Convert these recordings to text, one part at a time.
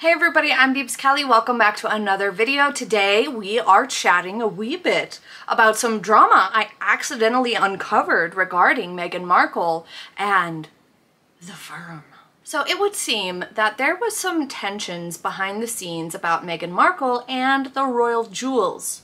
Hey everybody, I'm Beebs Kelley. Welcome back to another video. Today we are chatting a wee bit about some drama I accidentally uncovered regarding Meghan Markle and the firm. So it would seem that there was some tensions behind the scenes about Meghan Markle and the royal jewels.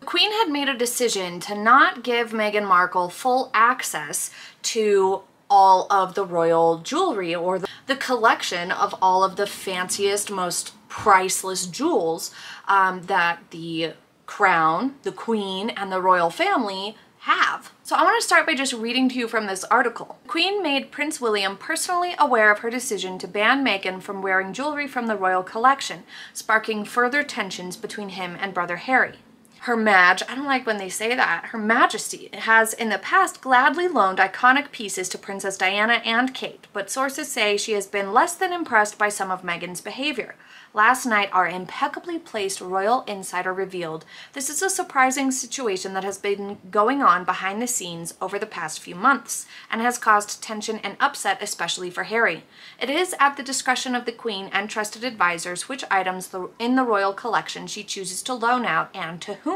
The Queen had made a decision to not give Meghan Markle full access to all of the royal jewelry or the, the collection of all of the fanciest, most priceless jewels um, that the crown, the queen, and the royal family have. So I want to start by just reading to you from this article. Queen made Prince William personally aware of her decision to ban Meghan from wearing jewelry from the royal collection, sparking further tensions between him and brother Harry. Her Maj, I don't like when they say that, Her Majesty has in the past gladly loaned iconic pieces to Princess Diana and Kate, but sources say she has been less than impressed by some of Meghan's behavior. Last night, our impeccably placed royal insider revealed this is a surprising situation that has been going on behind the scenes over the past few months and has caused tension and upset, especially for Harry. It is at the discretion of the Queen and trusted advisors which items in the royal collection she chooses to loan out and to whom.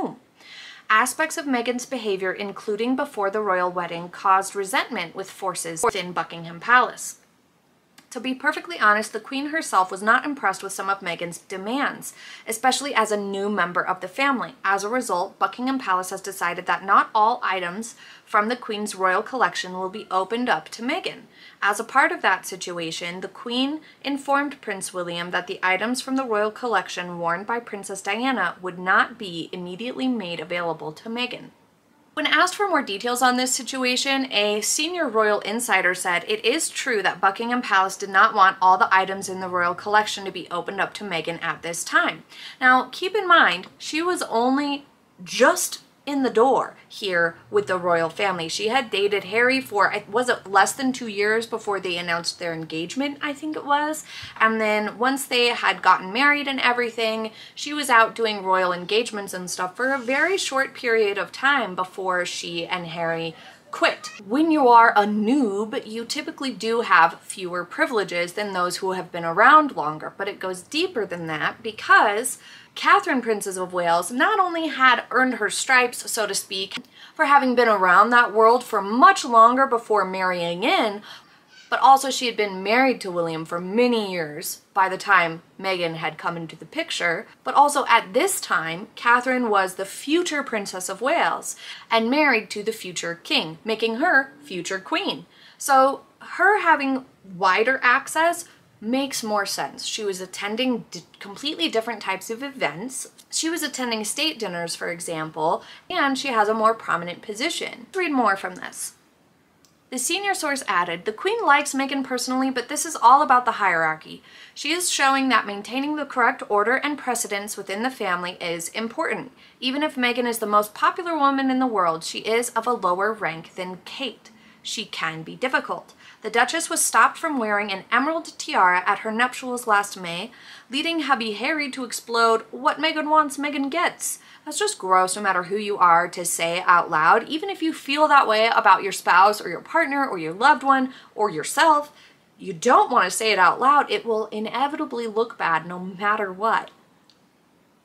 Aspects of Meghan's behavior, including before the royal wedding, caused resentment with forces within Buckingham Palace. To be perfectly honest, the Queen herself was not impressed with some of Meghan's demands, especially as a new member of the family. As a result, Buckingham Palace has decided that not all items from the Queen's royal collection will be opened up to Meghan. As a part of that situation, the Queen informed Prince William that the items from the royal collection worn by Princess Diana would not be immediately made available to Meghan. When asked for more details on this situation, a senior royal insider said it is true that Buckingham Palace did not want all the items in the royal collection to be opened up to Meghan at this time. Now, keep in mind, she was only just in the door here with the royal family. She had dated Harry for, it was it less than two years before they announced their engagement, I think it was. And then once they had gotten married and everything, she was out doing royal engagements and stuff for a very short period of time before she and Harry quit. When you are a noob, you typically do have fewer privileges than those who have been around longer, but it goes deeper than that because Catherine, Princess of Wales, not only had earned her stripes, so to speak, for having been around that world for much longer before marrying in, but also she had been married to William for many years by the time Meghan had come into the picture. But also at this time, Catherine was the future Princess of Wales and married to the future king, making her future queen. So her having wider access makes more sense. She was attending completely different types of events. She was attending state dinners, for example, and she has a more prominent position. Let's read more from this. The senior source added, The Queen likes Meghan personally, but this is all about the hierarchy. She is showing that maintaining the correct order and precedence within the family is important. Even if Meghan is the most popular woman in the world, she is of a lower rank than Kate. She can be difficult. The Duchess was stopped from wearing an emerald tiara at her nuptials last May, leading hubby Harry to explode, what Meghan wants, Meghan gets. That's just gross no matter who you are to say out loud, even if you feel that way about your spouse or your partner or your loved one or yourself. You don't want to say it out loud. It will inevitably look bad no matter what.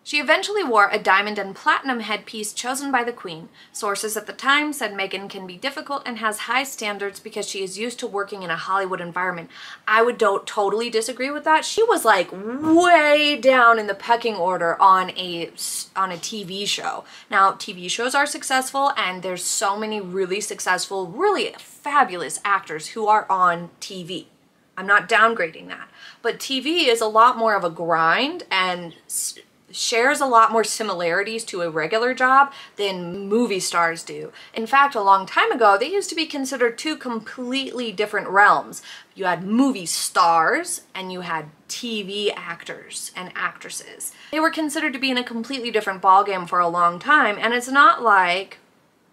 She eventually wore a diamond and platinum headpiece chosen by the Queen. Sources at the time said Meghan can be difficult and has high standards because she is used to working in a Hollywood environment. I would don't totally disagree with that. She was like way down in the pecking order on a on a TV show. Now, TV shows are successful and there's so many really successful, really fabulous actors who are on TV. I'm not downgrading that. But TV is a lot more of a grind and shares a lot more similarities to a regular job than movie stars do. In fact, a long time ago, they used to be considered two completely different realms. You had movie stars and you had TV actors and actresses. They were considered to be in a completely different ballgame for a long time, and it's not like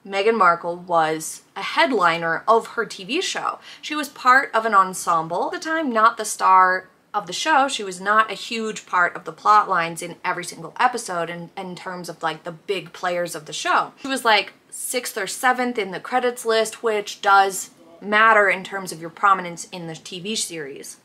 Meghan Markle was a headliner of her TV show. She was part of an ensemble at the time, not the star of the show, she was not a huge part of the plot lines in every single episode in, in terms of like the big players of the show. She was like sixth or seventh in the credits list, which does matter in terms of your prominence in the TV series.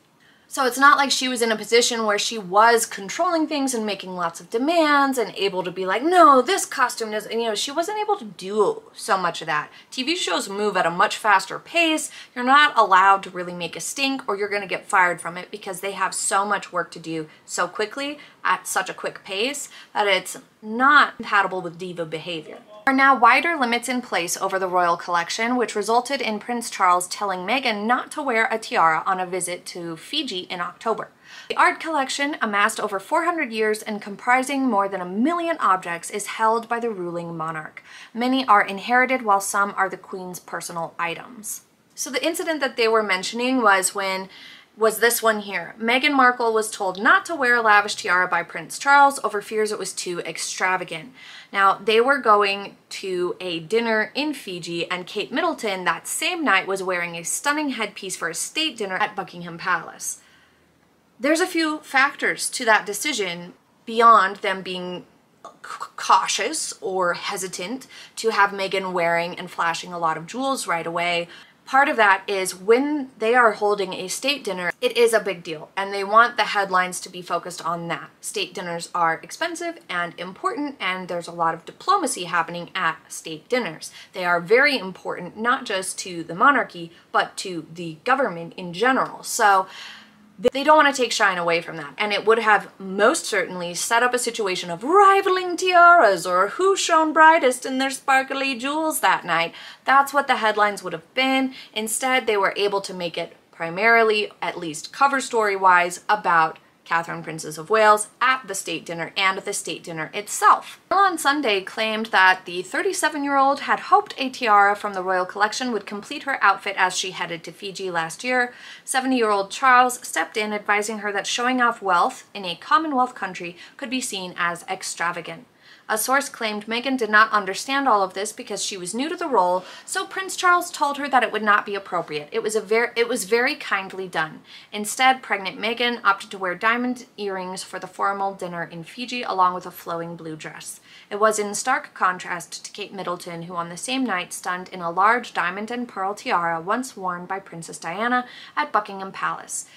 So it's not like she was in a position where she was controlling things and making lots of demands and able to be like, no, this costume is, you know, she wasn't able to do so much of that. TV shows move at a much faster pace. You're not allowed to really make a stink or you're going to get fired from it because they have so much work to do so quickly at such a quick pace that it's not compatible with diva behavior are now wider limits in place over the royal collection, which resulted in Prince Charles telling Meghan not to wear a tiara on a visit to Fiji in October. The art collection, amassed over 400 years and comprising more than a million objects, is held by the ruling monarch. Many are inherited while some are the Queen's personal items. So the incident that they were mentioning was when was this one here. Meghan Markle was told not to wear a lavish tiara by Prince Charles over fears it was too extravagant. Now, they were going to a dinner in Fiji, and Kate Middleton that same night was wearing a stunning headpiece for a state dinner at Buckingham Palace. There's a few factors to that decision beyond them being cautious or hesitant to have Meghan wearing and flashing a lot of jewels right away Part of that is when they are holding a state dinner, it is a big deal and they want the headlines to be focused on that. State dinners are expensive and important and there's a lot of diplomacy happening at state dinners. They are very important not just to the monarchy but to the government in general. So they don't want to take shine away from that. And it would have most certainly set up a situation of rivaling tiaras or who shone brightest in their sparkly jewels that night. That's what the headlines would have been. Instead, they were able to make it primarily, at least cover story wise, about Catherine Princess of Wales, at the state dinner and the state dinner itself. On Sunday claimed that the 37-year-old had hoped a tiara from the royal collection would complete her outfit as she headed to Fiji last year. 70-year-old Charles stepped in advising her that showing off wealth in a Commonwealth country could be seen as extravagant. A source claimed Meghan did not understand all of this because she was new to the role, so Prince Charles told her that it would not be appropriate. It was a very it was very kindly done. Instead, pregnant Meghan opted to wear diamond earrings for the formal dinner in Fiji along with a flowing blue dress. It was in stark contrast to Kate Middleton, who on the same night stunned in a large diamond and pearl tiara once worn by Princess Diana at Buckingham Palace.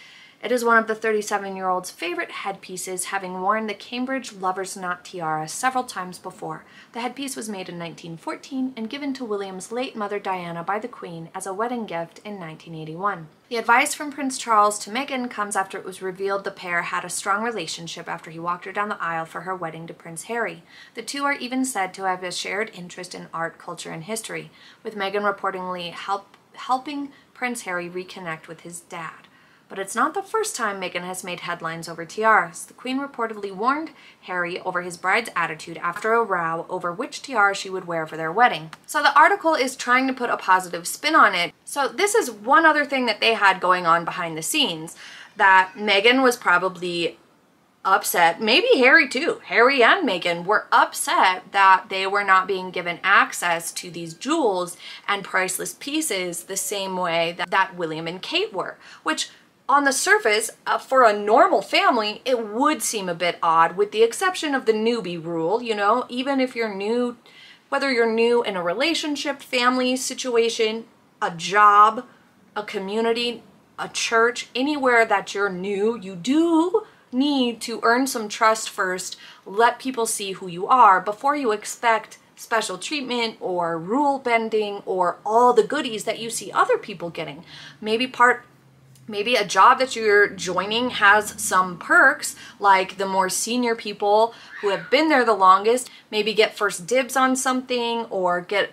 It is one of the 37-year-old's favorite headpieces, having worn the Cambridge Lover's Knot tiara several times before. The headpiece was made in 1914 and given to William's late mother Diana by the Queen as a wedding gift in 1981. The advice from Prince Charles to Meghan comes after it was revealed the pair had a strong relationship after he walked her down the aisle for her wedding to Prince Harry. The two are even said to have a shared interest in art, culture, and history, with Meghan reportedly help, helping Prince Harry reconnect with his dad. But it's not the first time Meghan has made headlines over tiaras. The Queen reportedly warned Harry over his bride's attitude after a row over which tiara she would wear for their wedding. So the article is trying to put a positive spin on it. So this is one other thing that they had going on behind the scenes that Meghan was probably upset, maybe Harry too, Harry and Meghan were upset that they were not being given access to these jewels and priceless pieces the same way that, that William and Kate were, which on the surface, uh, for a normal family, it would seem a bit odd with the exception of the newbie rule, you know, even if you're new, whether you're new in a relationship, family situation, a job, a community, a church, anywhere that you're new, you do need to earn some trust first, let people see who you are before you expect special treatment or rule bending or all the goodies that you see other people getting. Maybe part maybe a job that you're joining has some perks, like the more senior people who have been there the longest maybe get first dibs on something or get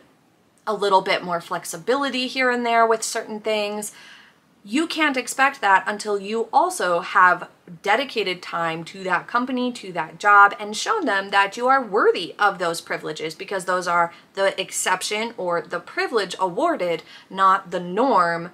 a little bit more flexibility here and there with certain things. You can't expect that until you also have dedicated time to that company, to that job, and shown them that you are worthy of those privileges because those are the exception or the privilege awarded, not the norm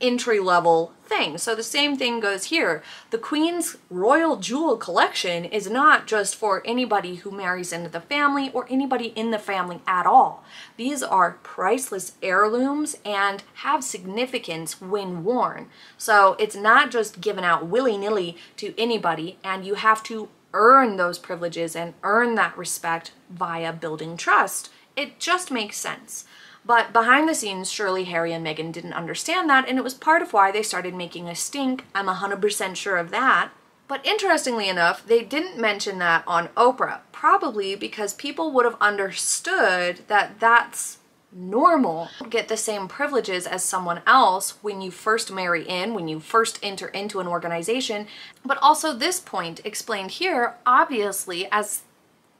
entry level thing. So the same thing goes here. The Queen's Royal Jewel Collection is not just for anybody who marries into the family or anybody in the family at all. These are priceless heirlooms and have significance when worn. So it's not just given out willy-nilly to anybody and you have to earn those privileges and earn that respect via building trust. It just makes sense. But behind the scenes, surely Harry and Meghan didn't understand that, and it was part of why they started making a stink. I'm 100% sure of that. But interestingly enough, they didn't mention that on Oprah, probably because people would have understood that that's normal. Get the same privileges as someone else when you first marry in, when you first enter into an organization. But also this point explained here, obviously, as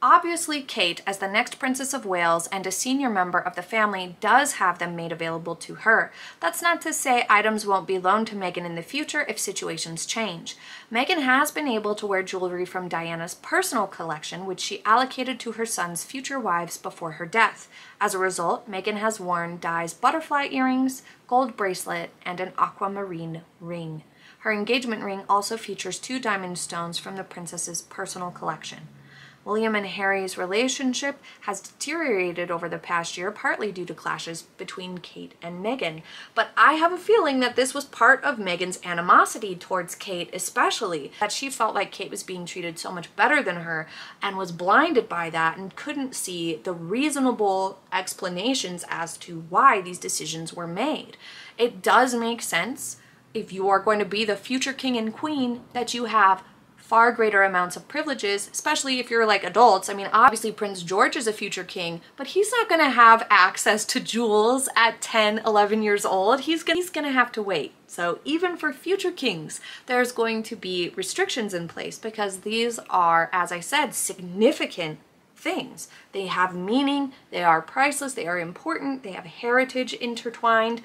Obviously, Kate, as the next Princess of Wales and a senior member of the family, does have them made available to her. That's not to say items won't be loaned to Meghan in the future if situations change. Meghan has been able to wear jewelry from Diana's personal collection, which she allocated to her son's future wives before her death. As a result, Meghan has worn Di's butterfly earrings, gold bracelet, and an aquamarine ring. Her engagement ring also features two diamond stones from the princess's personal collection. William and Harry's relationship has deteriorated over the past year, partly due to clashes between Kate and Meghan. But I have a feeling that this was part of Meghan's animosity towards Kate, especially that she felt like Kate was being treated so much better than her and was blinded by that and couldn't see the reasonable explanations as to why these decisions were made. It does make sense if you are going to be the future king and queen that you have far greater amounts of privileges, especially if you're like adults. I mean, obviously Prince George is a future king, but he's not gonna have access to jewels at 10, 11 years old. He's gonna, he's gonna have to wait. So even for future kings, there's going to be restrictions in place because these are, as I said, significant things. They have meaning, they are priceless, they are important, they have heritage intertwined.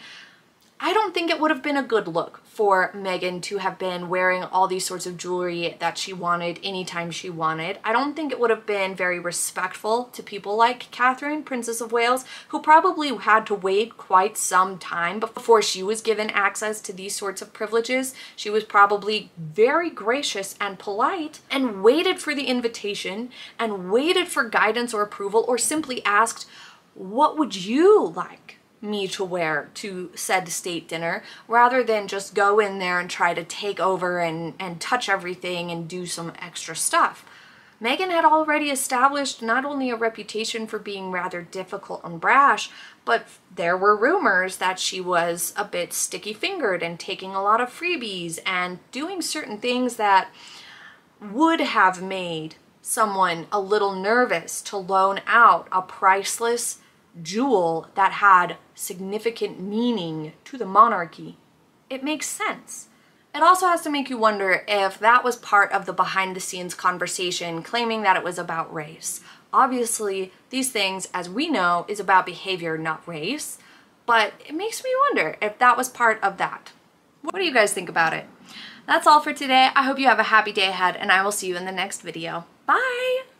I don't think it would have been a good look for Meghan to have been wearing all these sorts of jewelry that she wanted anytime she wanted. I don't think it would have been very respectful to people like Catherine, Princess of Wales, who probably had to wait quite some time before she was given access to these sorts of privileges. She was probably very gracious and polite and waited for the invitation and waited for guidance or approval or simply asked, what would you like? Me to wear to said state dinner rather than just go in there and try to take over and, and touch everything and do some extra stuff. Meghan had already established not only a reputation for being rather difficult and brash, but there were rumors that she was a bit sticky-fingered and taking a lot of freebies and doing certain things that would have made someone a little nervous to loan out a priceless jewel that had significant meaning to the monarchy. It makes sense. It also has to make you wonder if that was part of the behind the scenes conversation claiming that it was about race. Obviously, these things, as we know, is about behavior, not race, but it makes me wonder if that was part of that. What do you guys think about it? That's all for today. I hope you have a happy day ahead and I will see you in the next video. Bye!